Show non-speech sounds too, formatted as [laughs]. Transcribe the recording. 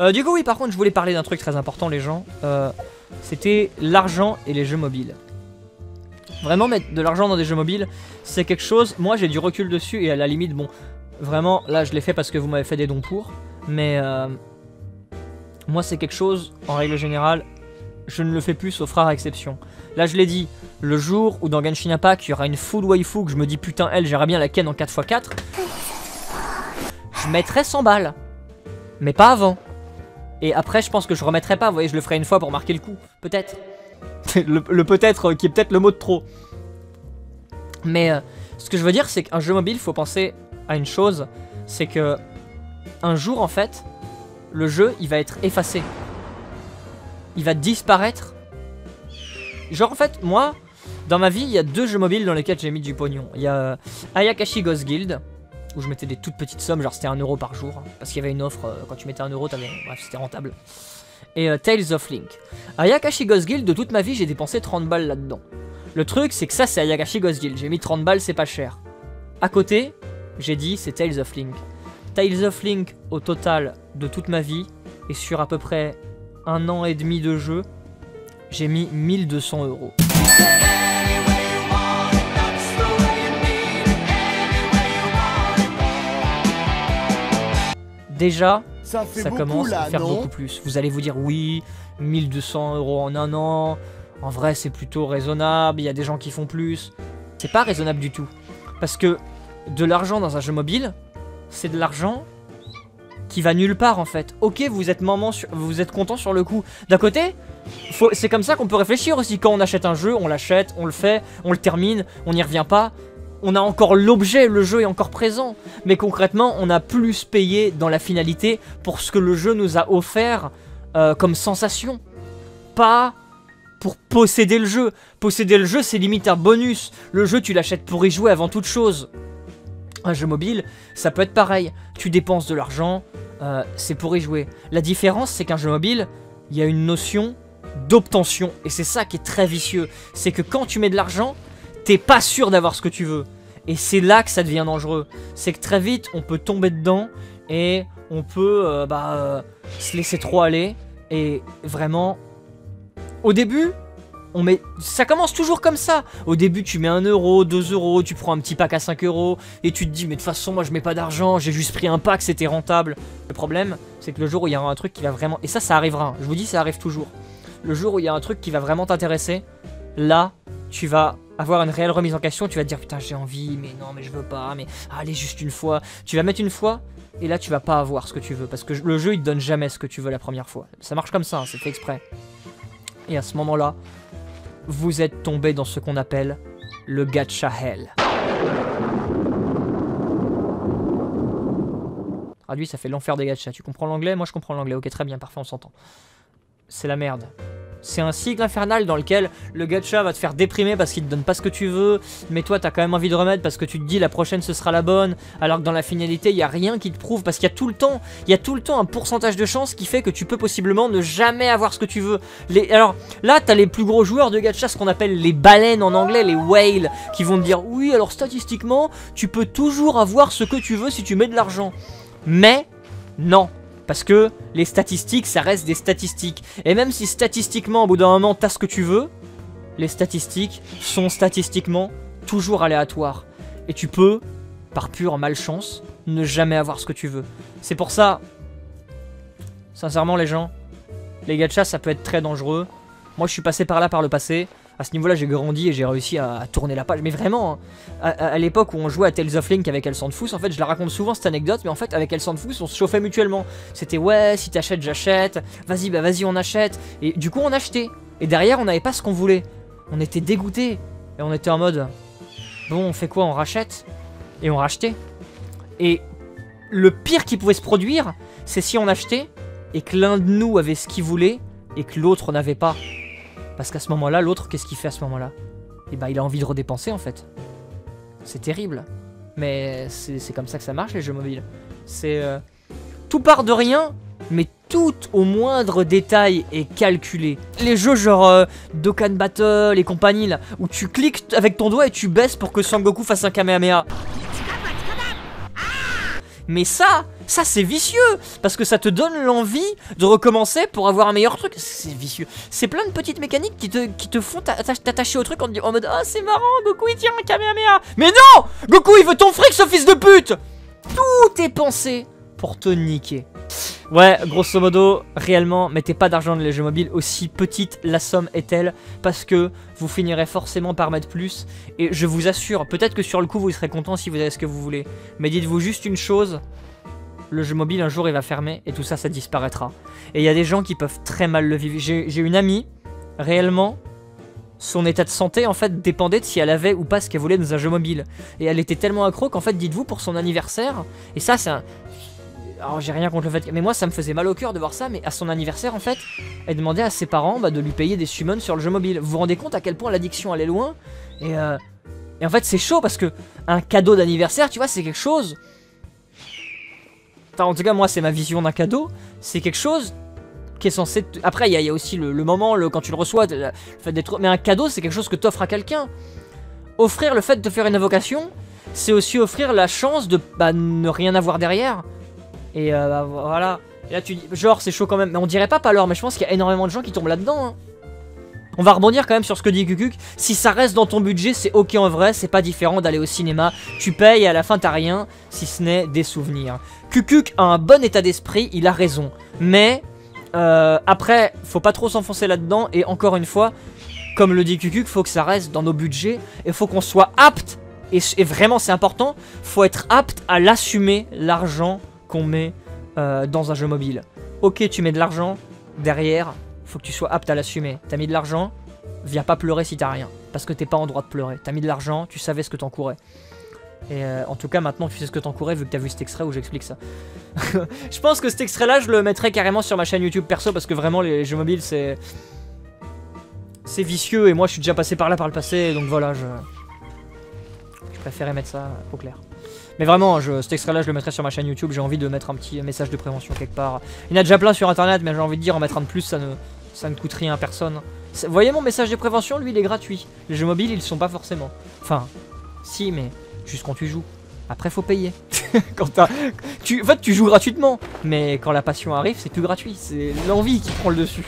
Euh, du coup, oui, par contre, je voulais parler d'un truc très important, les gens. Euh, C'était l'argent et les jeux mobiles. Vraiment, mettre de l'argent dans des jeux mobiles, c'est quelque chose. Moi, j'ai du recul dessus et à la limite, bon, vraiment, là, je l'ai fait parce que vous m'avez fait des dons pour. Mais euh, moi, c'est quelque chose, en règle générale, je ne le fais plus sauf rare exception. Là, je l'ai dit, le jour où dans Genshin Impact, il y aura une full waifu que je me dis putain, elle, j'irai bien la ken en 4x4, je mettrai 100 balles. Mais pas avant. Et après, je pense que je remettrai pas, vous voyez, je le ferai une fois pour marquer le coup. Peut-être. [laughs] le, le peut-être euh, qui est peut-être le mot de trop. Mais euh, ce que je veux dire, c'est qu'un jeu mobile, faut penser à une chose, c'est que un jour, en fait, le jeu, il va être effacé. Il va disparaître. Genre, en fait, moi, dans ma vie, il y a deux jeux mobiles dans lesquels j'ai mis du pognon. Il y a euh, Ayakashi Ghost Guild, où je mettais des toutes petites sommes, genre c'était 1€ euro par jour, hein, parce qu'il y avait une offre, euh, quand tu mettais 1€, euro, bref, c'était rentable. Et euh, Tales of Link. Ayakashi Ghost Guild, de toute ma vie, j'ai dépensé 30 balles là-dedans. Le truc, c'est que ça, c'est Ayakashi Ghost Guild. J'ai mis 30 balles, c'est pas cher. À côté, j'ai dit, c'est Tales of Link. Tales of Link, au total de toute ma vie, et sur à peu près un an et demi de jeu, j'ai mis 1200 euros. Déjà, Ça commence là, à faire beaucoup plus. Vous allez vous dire oui, 1200 euros en un an. En vrai, c'est plutôt raisonnable. Il y a des gens qui font plus. C'est pas raisonnable du tout. Parce que de l'argent dans un jeu mobile, c'est de l'argent qui va nulle part en fait. Ok, vous êtes sur- vous êtes content sur le coup. D'un côté, faut- c'est comme ça qu'on peut réfléchir aussi. Quand on achète un jeu, on l'achète, on le fait, on le termine, on n'y revient pas. On a encore l'objet, le jeu est encore présent. Mais concrètement, on a plus payé dans la finalité pour ce que le jeu nous a offert euh, comme sensation. Pas pour posséder le jeu. Posséder le jeu, c'est limite un bonus. Le jeu, tu l'achètes pour y jouer avant toute chose. Un jeu mobile, ça peut être pareil. Tu dépenses de l'argent, euh, c'est pour y jouer. La différence, c'est qu'un jeu mobile, il y a une notion d'obtention. Et c'est ça qui est très vicieux. C'est que quand tu mets de l'argent, t'es pas sûr d'avoir ce que tu veux. Et c'est là que ça devient dangereux. C'est que très vite, on peut tomber dedans et on peut euh, bah, euh, se laisser trop aller. Et vraiment, au début, on met, ça commence toujours comme ça. Au début, tu mets 1 euro, 2 euros, tu prends un petit pack à 5 euros et tu te dis, mais de toute façon, moi je mets pas d'argent, j'ai juste pris un pack, c'était rentable. Le problème, c'est que le jour où il y aura un truc qui va vraiment. Et ça, ça arrivera. Je vous dis, ça arrive toujours. Le jour où il y a un truc qui va vraiment t'intéresser, là, tu vas avoir une réelle remise en question. Tu vas te dire, putain, j'ai envie, mais non, mais je veux pas, mais allez, juste une fois. Tu vas mettre une fois. Et là, tu vas pas avoir ce que tu veux parce que le jeu il te donne jamais ce que tu veux la première fois. Ça marche comme ça, hein, c'est fait exprès. Et à ce moment-là, vous êtes tombé dans ce qu'on appelle le gacha hell. Traduit, ça fait l'enfer des gachas. Tu comprends l'anglais? Moi, je comprends l'anglais. Ok, très bien, parfait, on s'entend. C'est la merde. C'est un cycle infernal dans lequel le gacha va te faire déprimer parce qu'il te donne pas ce que tu veux, mais toi t'as quand même envie de remettre parce que tu te dis la prochaine ce sera la bonne, alors que dans la finalité il y a rien qui te prouve parce qu'il y a tout le temps, il y a tout le temps un pourcentage de chance qui fait que tu peux possiblement ne jamais avoir ce que tu veux. Alors là t'as les plus gros joueurs de gacha, ce qu'on appelle les baleines en anglais, les whales, qui vont te dire oui alors statistiquement tu peux toujours avoir ce que tu veux si tu mets de l'argent. Mais non, parce que les statistiques, ça reste des statistiques. Et même si statistiquement, au bout d'un moment, t'as ce que tu veux, les statistiques sont statistiquement toujours aléatoires. Et tu peux, par pure malchance, ne jamais avoir ce que tu veux. C'est pour ça, sincèrement les gens, les gachas, ça peut être très dangereux. Moi, je suis passé par là par le passé. À ce niveau-là, j'ai grandi et j'ai réussi à, tourner la page. Mais vraiment, hein, à, l'époque où on jouait à Tales of Link avec Elsandfous, en fait, je la raconte souvent cette anecdote, mais en fait, avec Elsandfous, on se chauffait mutuellement. C'était ouais, si t'achètes, j'achète. Vas-y, bah vas-y, on achète. Et du coup, on achetait. Et derrière, on n'avait pas ce qu'on voulait. On était dégoûtés. Et on était en mode bon, on fait quoi? On rachète Et on rachetait. Et le pire qui pouvait se produire, c'est si on achetait et que l'un de nous avait ce qu'il voulait et que l'autre n'avait pas. Parce qu'à ce moment-là, l'autre, qu'est-ce qu'il fait à ce moment-là? Et bah, il a envie de redépenser en fait. C'est terrible. Mais c'est c'est comme ça que ça marche les jeux mobiles. C'est. euh, tout part de rien, mais tout au moindre détail est calculé. Les jeux genre euh, Dokkan Battle et compagnie là, où tu cliques avec ton doigt et tu baisses pour que Sangoku fasse un Kamehameha. Mais ça, Ça, c'est vicieux Parce que ça te donne l'envie de recommencer pour avoir un meilleur truc. C'est vicieux. C'est plein de petites mécaniques qui te, font t'attacher au truc en, en mode Ah, c'est marrant, Goku il tient un Kamehameha. Mais non Goku il veut ton fric, ce fils de pute Tout est pensé pour te niquer. Ouais, grosso modo, réellement, mettez pas d'argent dans les jeux mobiles, aussi petite la somme est-elle, parce que vous finirez forcément par mettre plus, et je vous assure, peut-être que sur le coup vous serez content si vous avez ce que vous voulez, mais dites-vous juste une chose, le jeu mobile un jour il va fermer, et tout ça, ça disparaîtra. Et il y a des gens qui peuvent très mal le vivre. J'ai une amie, réellement, son état de santé en fait dépendait de si elle avait ou pas ce qu'elle voulait dans un jeu mobile. Et elle était tellement accro qu'en fait, dites-vous, pour son anniversaire, et ça c'est un alors j'ai rien contre le fait, mais moi ça me faisait mal au cœur de voir ça, mais à son anniversaire en fait, elle demandait à ses parents bah, de lui payer des summons sur le jeu mobile. Vous vous rendez compte à quel point l'addiction allait loin et, euh, et en fait c'est chaud parce que un cadeau d'anniversaire, tu vois, c'est quelque chose... Enfin en tout cas moi c'est ma vision d'un cadeau, c'est quelque chose qui est censé... Après il y, a aussi le, moment, le, quand tu le reçois, le fait d'être... Mais un cadeau c'est quelque chose que t'offres à quelqu'un. Offrir le fait de faire une invocation, c'est aussi offrir la chance de bah, ne rien avoir derrière. Et euh, bah, voilà. Là tu dis, genre c'est chaud quand même. Mais on dirait pas pas mais je pense qu'il y a énormément de gens qui tombent là-dedans. Hein. On va rebondir quand même sur ce que dit Kukuk. Si ça reste dans ton budget, c'est ok en vrai, c'est pas différent d'aller au cinéma. Tu payes et à la fin t'as rien, si ce n'est des souvenirs. Kukuk a un bon état d'esprit, il a raison. Mais euh, après, faut pas trop s'enfoncer là-dedans. Et encore une fois, comme le dit Kukuk, faut que ça reste dans nos budgets. Et faut qu'on soit apte, et, et vraiment c'est important, faut être apte à l'assumer, l'argent qu'on met euh, dans un jeu mobile. Ok, tu mets de l'argent, derrière, faut que tu sois apte à l'assumer. T'as mis de l'argent, viens pas pleurer si t'as rien. Parce que t'es pas en droit de pleurer. T'as mis de l'argent, tu savais ce que t'encourais. Et euh, en tout cas, maintenant, tu sais ce que t'encourais vu que t'as vu cet extrait où j'explique ça. [laughs] je pense que cet extrait-là, je le mettrai carrément sur ma chaîne YouTube perso parce que vraiment, les jeux mobiles, c'est. C'est vicieux et moi, je suis déjà passé par là par le passé, donc voilà, je. Je préférais mettre ça au clair. Mais vraiment, je, cet extrait-là, je le mettrai sur ma chaîne YouTube. J'ai envie de mettre un petit message de prévention quelque part. Il y en a déjà plein sur internet, mais j'ai envie de dire en mettre un de plus, ça ne, ça ne coûte rien à personne. Voyez mon message de prévention, lui, il est gratuit. Les jeux mobiles, ils sont pas forcément. Enfin, si, mais juste quand tu joues. Après, faut payer. [laughs] quand tu, en fait, tu joues gratuitement. Mais quand la passion arrive, c'est plus gratuit. C'est l'envie qui prend le dessus.